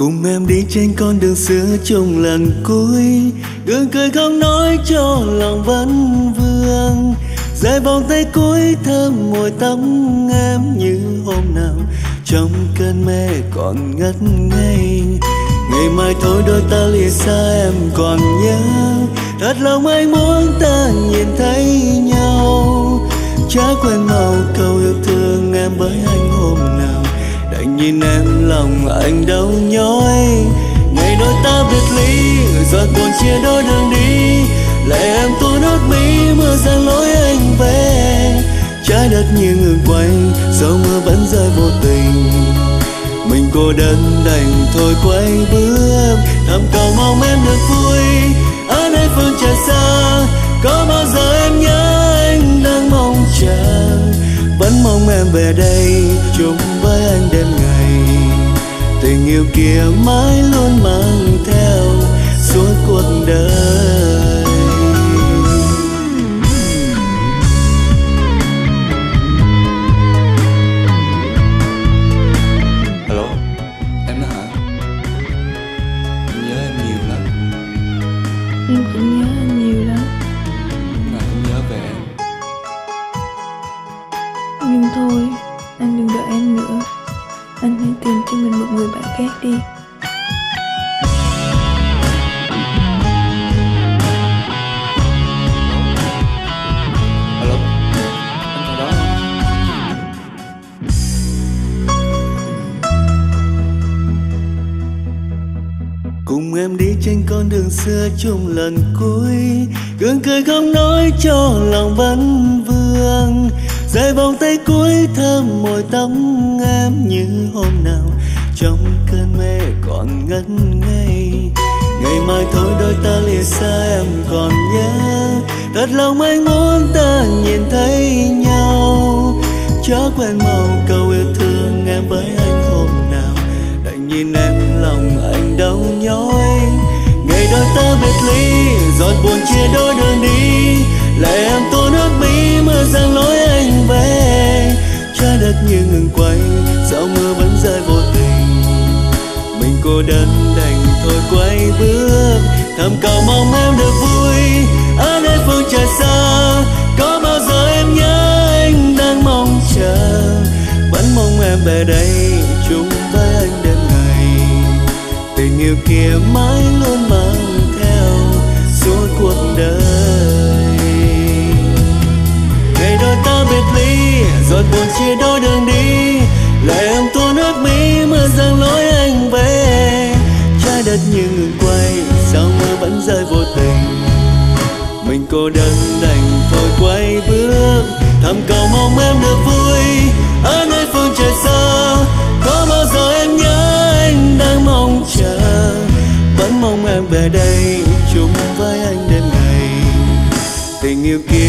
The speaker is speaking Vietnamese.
cùng em đi trên con đường xưa chung lần cuối. Gương cười không nói cho lòng vẫn vương. Dài vòng tay cuối thơm mùi tóc em như hôm nào. Trong cơn mê còn ngất ngây. Ngày mai thôi đôi ta lìa xa em còn nhớ. Thật lòng anh muốn ta nhìn thấy nhau. Chả quên màu câu yêu thương em với anh hôm nào anh nhìn em lòng anh đau nhói. Ngày đôi ta biệt ly giọt buồn chia đôi đường đi. Lại em tuôn nước mi mưa giăng lối anh về. Trái đất như ngừng quay dẫu mưa vẫn rơi vô tình. Mình cô đơn đành thôi quay bước, thầm cầu mong em được vui. Ở nơi phương trời xa, có bao giờ em nhớ anh đang mong chờ? Vẫn mong em về đây chung yêu kia mãi luôn mang theo suốt cuộc đời Alo, em đó hả? Anh nhớ em nhiều lắm, Em cũng nhớ anh Anh hãy tìm cho mình một người bạn khác đi. Alo, anh còn đó không? cùng em đi trên con đường xưa chung lần cuối. Gương cười không nói cho lòng vẫn vương dài vòng tay cuối thơm, môi tóc em như hôm nào. Trong cơn mê còn ngất ngây. Ngày mai thôi đôi ta lìa xa, em còn nhớ. Thật lòng anh muốn ta nhìn thấy nhau. Chớ quên màu câu yêu thương em với anh hôm nào. Đành nhìn em lòng anh đau nhói. Ngày đôi ta biệt ly giọt buồn chia đôi đường đi. Lại em tuôn Sao mưa vẫn rơi vô tình mình cô đơn đành thôi quay bước. Thầm cầu mong em được vui. Ở nơi phương trời xa. Cô đơn đành thôi quay bước. Thầm cầu mong em được vui ở nơi phương trời xa. Có bao giờ em nhớ anh đang mong chờ? Vẫn mong em về đây chung với anh đêm ngày. Tình yêu kia